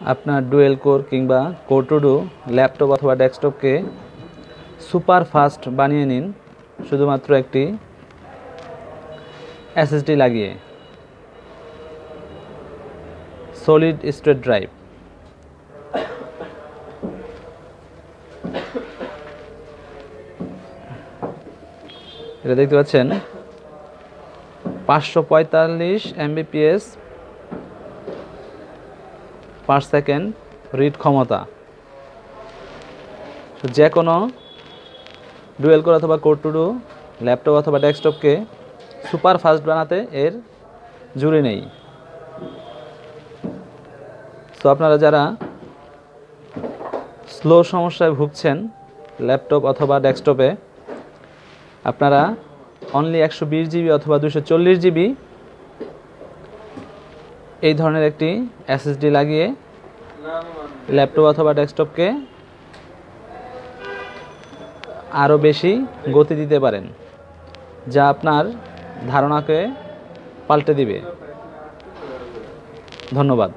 আপনার dual core কিংবা core two duo, laptop অথবা ডেস্কটপকে সুপার ফাস্ট বানিয়ে নিন, শুধুমাত্র একটি এসএসডি লাগিয়ে। Solid state drive. এটা দেখতে পাচ্ছেন, পাঁচশো পঁয়তাল্লিশ এমবিপিএস পার সেকেন্ড রিড ক্ষমতা। যে কোনো ডুয়েল কোর অথবা কোর টু ডু ল্যাপটপ অথবা ডেস্কটপকে সুপার ফাস্ট বানাতে এর জুড়ি নেই। তো আপনারা যারা স্লো সমস্যায় ভুগছেন ল্যাপটপ অথবা ডেস্কটপে আপনারা অনলি একশো বিশ জিবি অথবা দুশো চল্লিশ জিবি এই ধরনের একটি এসএসডি লাগিয়ে ল্যাপটপ অথবা ডেস্কটপকে আরও বেশি গতি দিতে পারেন, যা আপনার ধারণাকে পাল্টে দিবে। ধন্যবাদ।